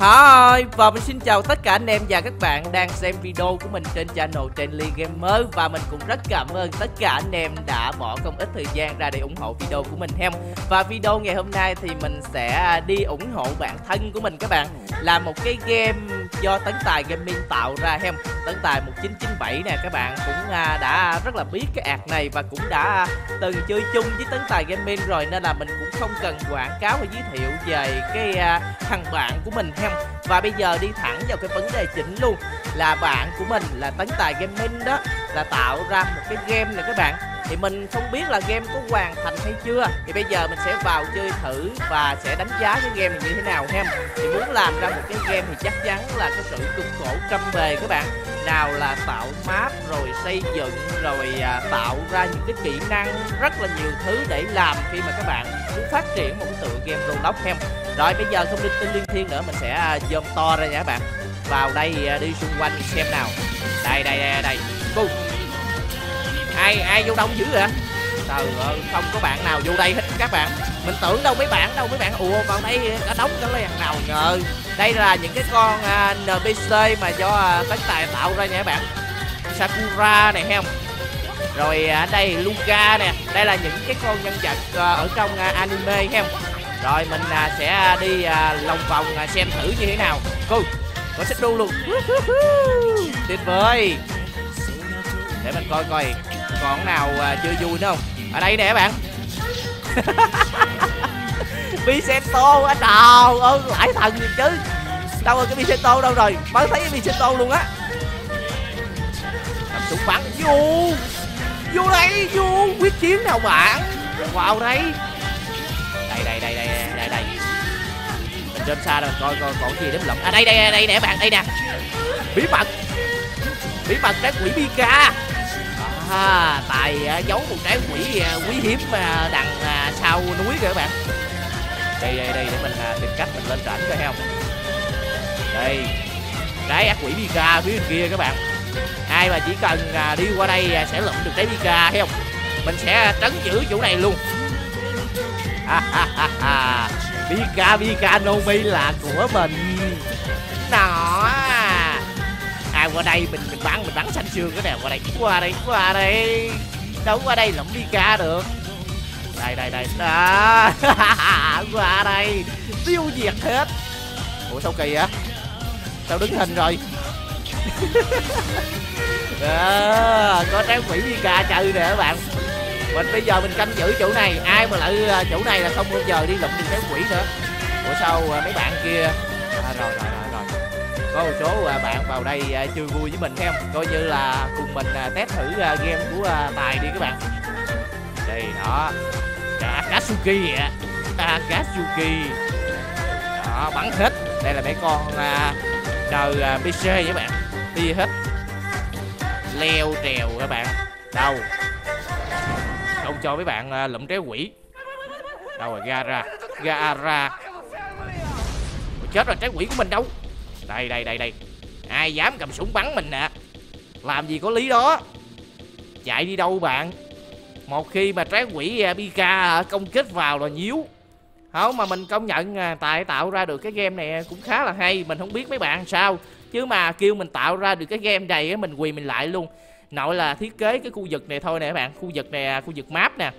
Hi, và mình xin chào tất cả anh em và các bạn đang xem video của mình trên channel Trendly Gamer Và mình cũng rất cảm ơn tất cả anh em đã bỏ công ít thời gian ra để ủng hộ video của mình hem. Và video ngày hôm nay thì mình sẽ đi ủng hộ bạn thân của mình các bạn. Là một cái game do Tấn Tài Gaming tạo ra hem. Tấn Tài 1997 nè các bạn cũng à, đã rất là biết cái ạc này Và cũng đã từng chơi chung với Tấn Tài Gaming rồi. Nên là mình cũng không cần quảng cáo hay giới thiệu về cái à, thằng bạn của mình hem và bây giờ đi thẳng vào cái vấn đề chính luôn là bạn của mình là tấn tài gaming đó là tạo ra một cái game này các bạn. Thì mình không biết là game có hoàn thành hay chưa. Thì bây giờ mình sẽ vào chơi thử và sẽ đánh giá cái game này như thế nào ha. Thì muốn làm ra một cái game thì chắc chắn là cái sự cực khổ trăm bề các bạn. Nào là tạo map rồi xây dựng rồi à, tạo ra những cái kỹ năng rất là nhiều thứ để làm khi mà các bạn muốn phát triển một cái tựa game Roblox em rồi bây giờ không linh tinh liên thiên nữa mình sẽ à, zoom to ra nha các bạn. Vào đây à, đi xung quanh xem nào. Đây đây đây đây. Boom. ai ai vô đông dữ vậy? Trời ơi không có bạn nào vô đây hết các bạn. Mình tưởng đâu mấy bạn đâu mấy bạn. Ùa vào đây cả đóng cả liền nào ngờ đây là những cái con à, npc mà do à, tấn tài tạo ra nha các bạn. Sakura này thấy không? Rồi ở đây luca nè. Đây là những cái con nhân vật ở trong anime hay không? Rồi mình à, sẽ đi à, lòng vòng à, xem thử như thế nào. Cô có xích đu luôn. Tuyệt vời. Để mình coi coi còn nào à, chưa vui nữa không? Ở đây nè các bạn. Vicento á trời ơi lại thần gì chứ? Đâu rồi cái Vicento đâu rồi? Mới thấy cái Vicento luôn á. Cầm súng bắn. Vô! Vô đây vô! Quyết chiến nào bạn? Vào đây trên xa rồi coi coi còn gì để mình lộng à đây đây đây nè bạn đây nè. Bí mật. Bí mật trái quỷ Pika à, tài à, giấu một trái quỷ à, quý hiếm à, đằng à, sau núi kìa các bạn. Đây đây đây để mình à, tìm cách mình lên rảnh coi không. Đây. Trái ác quỷ Pika phía bên kia các bạn. Ai mà chỉ cần à, đi qua đây à, sẽ lượm được trái Pika thấy không? Mình sẽ trấn giữ chỗ này luôn. Ha ha ha ha. Pika Pika Nomi là của mình. Đó ai à, qua đây mình mình bắn mình bắn xanh xương cái nào qua đây qua đây qua đây. Đâu qua đây lụm Pika được. Đây đây đây. Đó. Qua đây. Tiêu diệt hết. Ủa sao kỳ vậy? Sao đứng hình rồi. À, có trái quỷ Pika chơi nè các bạn mình bây giờ mình canh giữ chỗ này ai mà lại à, chỗ này là không bao giờ đi lụm được cái quỷ nữa. Ủa sao à, mấy bạn kia à, rồi rồi rồi rồi. Có một số à, bạn vào đây chưa chơi vui với mình thấy không? Coi như là cùng mình test thử game của tài đi các bạn. Đây đó. Akatsuki vậy Akatsuki. Đó bắn hết. Đây là mấy con à, đời pc các bạn. Đi hết. Leo trèo các bạn. Đâu? Ông cho mấy bạn à, lụm trái quỷ. Đâu rồi gara? Gara. Chết rồi trái quỷ của mình đâu? Đây đây đây đây. Ai dám cầm súng bắn mình nè? Làm gì có lý đó? Chạy đi đâu bạn? Một khi mà trái quỷ à, Pika à, công kích vào là nhíu. Không mà mình công nhận à, tại tạo ra được cái game này cũng khá là hay. Mình không biết mấy bạn sao. Chứ mà kêu mình tạo ra được cái game này mình quỳ mình lại luôn nội là thiết kế cái khu vực này thôi nè các bạn. Khu vực này à, khu vực map nè.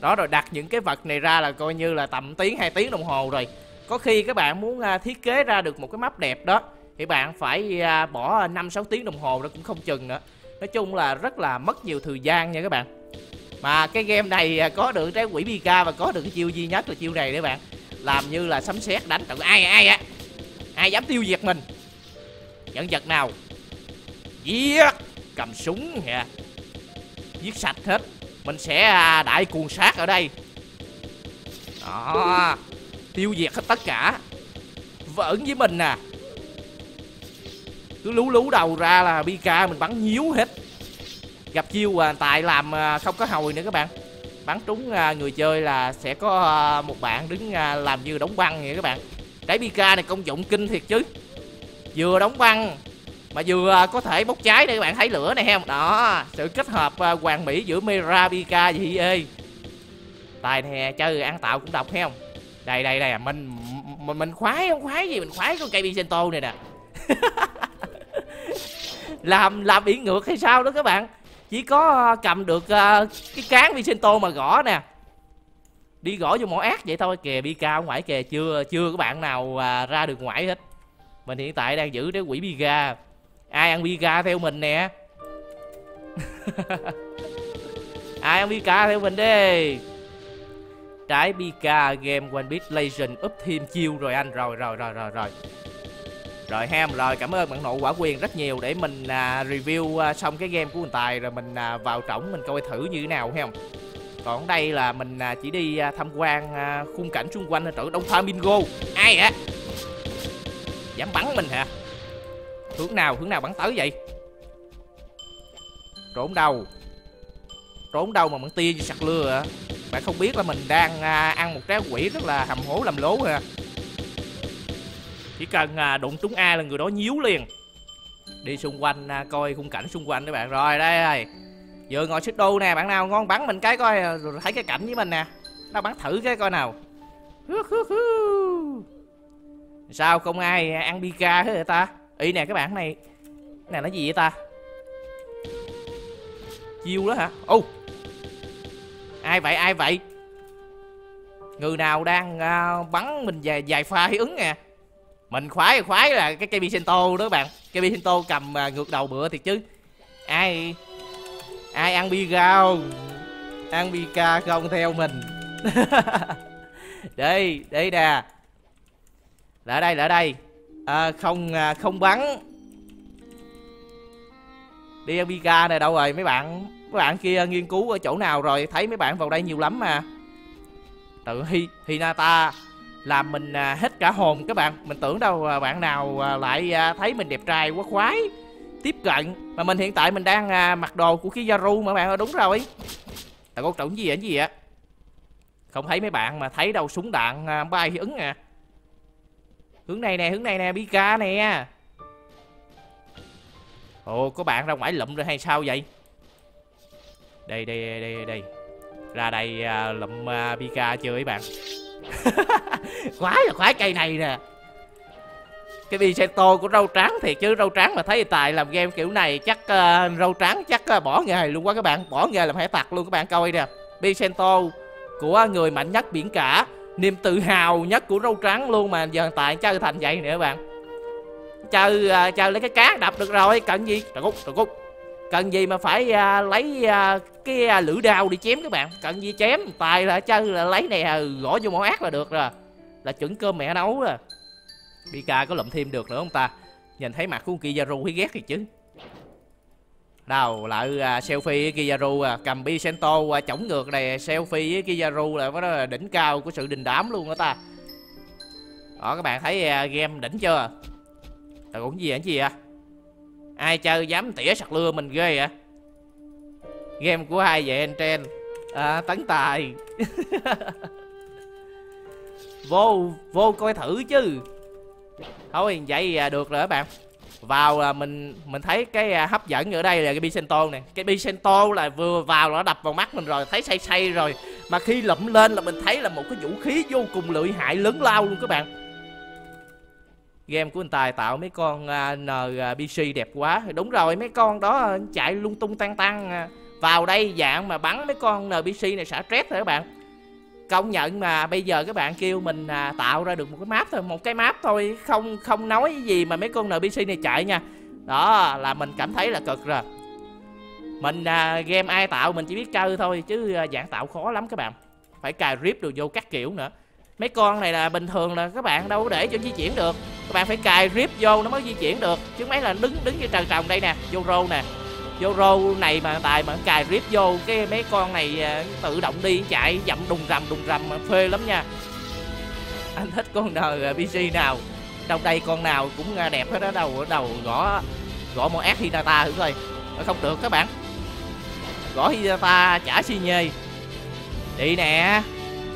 Đó, rồi đặt những cái vật này ra là coi như là tầm tiếng, hai tiếng đồng hồ rồi. Có khi các bạn muốn à, thiết kế ra được một cái map đẹp đó, thì bạn phải à, bỏ năm, sáu tiếng đồng hồ đó cũng không chừng nữa. Nói chung là rất là mất nhiều thời gian nha các bạn. Mà cái game này có được trái quỷ Pika và có được cái chiêu duy nhất là chiêu này đấy bạn. Làm như là sấm sét đánh tận ai ai á. Ai dám tiêu diệt mình? Nhận vật nào? Giết! Cầm súng kìa giết sạch hết. Mình sẽ à, đại cuồng sát ở đây. Đó. Tiêu diệt hết tất cả. Vẫn với mình nè. Cứ lú lú đầu ra là Pika mình bắn nhíu hết. Gặp chiêu à, tại làm à, không có hồi nữa các bạn. Bắn trúng à, người chơi là sẽ có à, một bạn đứng à, làm như đóng băng vậy các bạn. Trái Pika này công dụng kinh thiệt chứ. Vừa đóng băng mà vừa à, có thể bốc cháy đây các bạn thấy lửa này không? Đó sự kết hợp à, hoàng hoàn mỹ giữa Mirabika gì và Hiê tài nè chơi ăn tạo cũng độc thấy không? Đây đây đây à, mình mình mình khoái không khoái gì mình khoái con cây Vicento này nè. Làm làm bị ngược hay sao đó các bạn? Chỉ có cầm được uh, cái cán Vicento mà gõ nè. Đi gõ vô mỏ ác vậy thôi kìa Pika ở ngoài kìa chưa chưa có bạn nào uh, ra được ngoài hết. Mình hiện tại đang giữ cái quỷ Pika ai ăn Pika theo mình nè? Ai ăn Pika theo mình đi? Trái Pika game One Piece Legend up thêm chiêu rồi anh. Rồi rồi rồi rồi rồi. Rồi ham rồi. Cảm ơn bạn nộ quả quyền rất nhiều để mình à, review à, xong cái game của anh tài rồi mình à, vào trỏng mình coi thử như thế nào hay không? Còn đây là mình à, chỉ đi à, tham quan à, khung cảnh xung quanh trời đông flamingo ai vậy? Dám bắn mình hả hướng nào hướng nào bắn tới vậy? Trốn đâu? Trốn đâu mà bắn tia như sặc lưa à bạn không biết là mình đang à, ăn một trái quỷ rất là hầm hố làm lố hả chỉ cần à, đụng trúng A là người đó nhíu liền. Đi xung quanh à, coi khung cảnh xung quanh các bạn. Rồi đây rồi vừa ngồi xích đu nè bạn nào ngon bắn mình cái coi à, rồi thấy cái cảnh với mình nè. Nó bắn thử cái coi nào. Sao không ai ăn bika hết người ta? Ý nè các bạn này. Nè nó gì vậy ta? Chiêu đó hả? Ô. Ai vậy ai vậy? Người nào đang uh, bắn mình dài dài pha ứng nè? Mình khoái khoái là cái cây Vicento đó các bạn. Cây Vicento cầm uh, ngược đầu bữa thiệt chứ. Ai ai ăn bi gao ăn pika không theo mình. Đây đây nè. Lại đây lại đây à, không à, không bắn. Đi ăn này đâu rồi mấy bạn. Mấy bạn kia nghiên cứu ở chỗ nào rồi thấy mấy bạn vào đây nhiều lắm mà. Tự hi hinata làm mình à, hết cả hồn các bạn. Mình tưởng đâu à, bạn nào à, lại à, thấy mình đẹp trai quá khoái. Tiếp cận mà mình hiện tại mình đang à, mặc đồ của Kizaru mà bạn ơi đúng rồi. Là con trộn gì vậy gì vậy? Không thấy mấy bạn mà thấy đâu súng đạn à, bay ứng à hướng này nè hướng này nè Pika nè. Ồ có bạn ra ngoài lụm rồi hay sao vậy? Đây đây đây đây. Ra đây à, lụm à, Pika chưa mấy bạn. Khoái là khoái cây này nè. Cái Vicento của râu trắng thiệt chứ râu trắng mà thấy tài làm game kiểu này chắc à, uh, râu trắng chắc uh, bỏ nghề luôn quá các bạn. Bỏ nghề làm hải tặc luôn các bạn coi nè. Vicento của người mạnh nhất biển cả niềm tự hào nhất của râu trắng luôn mà giờ tại chơi thành vậy nữa các bạn. Chơi uh, chơi lấy cái cá đập được rồi cần gì? Trời cút trời cút. Cần gì mà phải uh, lấy uh, cái uh, lưỡi đao đi chém các bạn. Cần gì chém? Tài là chơi là lấy này uh, gõ vô mỏ ác là được rồi. Là chuẩn cơm mẹ nấu rồi. Pika có lụm thêm được nữa không ta? Nhìn thấy mặt của Kizaru thấy ghét thì chứ. Đâu lại uh, selfie với Kizaru à. Cầm Bicento uh, chổng ngược này Selfie với Kizaru là đó là đỉnh cao của sự đình đám luôn đó ta. Đó các bạn thấy uh, game đỉnh chưa? Là cũng gì hả gì à Ai chơi dám tỉa sặc lưa mình ghê vậy? Game của hai vậy anh trên. À, Tấn tài. Vô Vô coi thử chứ. Thôi vậy à, được rồi các bạn vào là mình mình thấy cái à, hấp dẫn ở đây là cái Bicento này cái Bicento là vừa vào nó đập vào mắt mình rồi thấy say say rồi. Mà khi lụm lên là mình thấy là một cái vũ khí vô cùng lợi hại lớn lao luôn các bạn. Game của anh tài tạo mấy con à, uh, NPC à, đẹp quá. Đúng rồi mấy con đó chạy lung tung tăng tăng à. vào đây dạng mà bắn mấy con NPC này xả stress rồi các bạn công nhận mà bây giờ các bạn kêu mình à, tạo ra được một cái map thôi một cái map thôi không không nói gì mà mấy con npc này chạy nha. Đó là mình cảm thấy là cực rồi. Mình à, game ai tạo mình chỉ biết chơi thôi chứ à, dạng tạo khó lắm các bạn. Phải cài rip đồ vô các kiểu nữa. Mấy con này là bình thường là các bạn đâu có để cho di chuyển được. Các bạn phải cài rip vô nó mới di chuyển được. Chứ mấy là đứng đứng như trần trồng đây nè vô rô nè vô rô này mà tài mà cài rip vô, cái mấy con này à, tự động đi chạy, dậm đùng rầm đùng rầm phê lắm nha. Anh thích con npc nào? À, Trong đây con nào cũng à, đẹp hết đó đầu đầu gõ gõ một ác hitata thử coi. Ờ, không được các bạn. Gõ hitata chả xi nhê. Đi nè.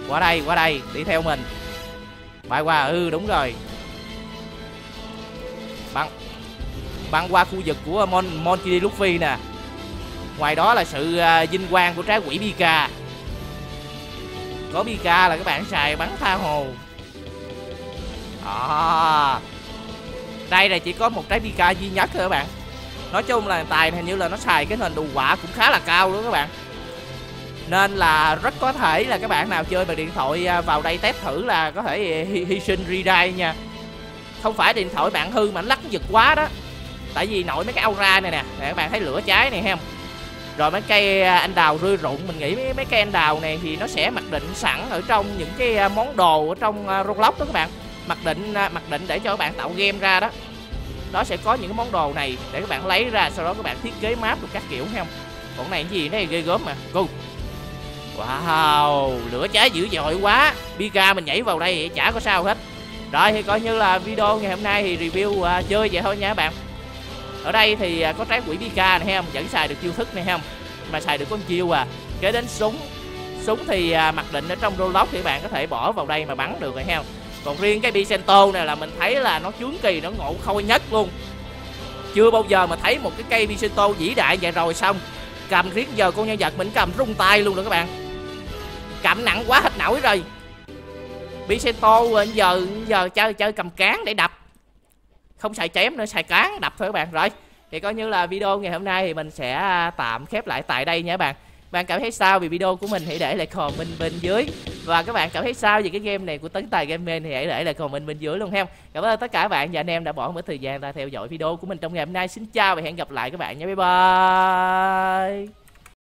Qua đây qua đây, đi theo mình. Bay qua ừ đúng rồi. Bắn băng qua khu vực của Mon Monkey Luffy nè. Ngoài đó là sự uh, vinh quang của trái quỷ Pika. Có Pika là các bạn xài bắn tha hồ. À, đây là chỉ có một trái pika duy nhất thôi các bạn. Nói chung là tài hình như là nó xài cái hình đồ quả cũng khá là cao luôn các bạn. Nên là rất có thể là các bạn nào chơi bằng điện thoại à, vào đây test thử là có thể hy, hy sinh re nha. Không phải điện thoại bạn hư mà nó lắc giật quá đó tại vì nổi mấy cái aura này nè để các bạn thấy lửa cháy này không? Rồi mấy cây à, anh đào rơi rụng mình nghĩ mấy, mấy cây anh đào này thì nó sẽ mặc định sẵn ở trong những cái à, món đồ ở trong à, roblox đó các bạn. Mặc định mặc định để cho các bạn tạo game ra đó. Nó sẽ có những cái món đồ này để các bạn lấy ra sau đó các bạn thiết kế map được các kiểu không? Còn này cái gì? Đây ghê gớm mà. Go. Wow lửa cháy dữ dội quá. Pika mình nhảy vào đây thì chả có sao hết. Rồi thì coi như là video ngày hôm nay thì review uh, chơi vậy thôi nha các bạn ở đây thì à, có trái quỷ pika này không? Vẫn xài được chiêu thức này không? Mà xài được con chiêu à. Kế đến súng. Súng thì à, mặc định ở trong Roblox thì bạn có thể bỏ vào đây mà bắn được rồi ha còn riêng cái Bicento này là mình thấy là nó chướng kỳ, nó ngộ khôi nhất luôn. Chưa bao giờ mà thấy một cái cây Bicento vĩ đại vậy rồi xong. Cầm riết giờ con nhân vật mình cầm rung tay luôn rồi các bạn. Cầm nặng quá, hết nổi rồi. Bicento giờ giờ chơi chơi cầm cán để đập không xài chém nữa, xài cán đập thôi các bạn. Rồi, thì coi như là video ngày hôm nay thì mình sẽ à, tạm khép lại tại đây nha các bạn. Bạn cảm thấy sao về video của mình hãy để lại comment bên dưới. Và các bạn cảm thấy sao về cái game này của tấn tài gaming thì hãy để lại comment bên dưới luôn ha. Cảm ơn tất cả các bạn và anh em đã bỏ một thời gian ra theo dõi video của mình trong ngày hôm nay. Xin chào và hẹn gặp lại các bạn nha. Bye bye.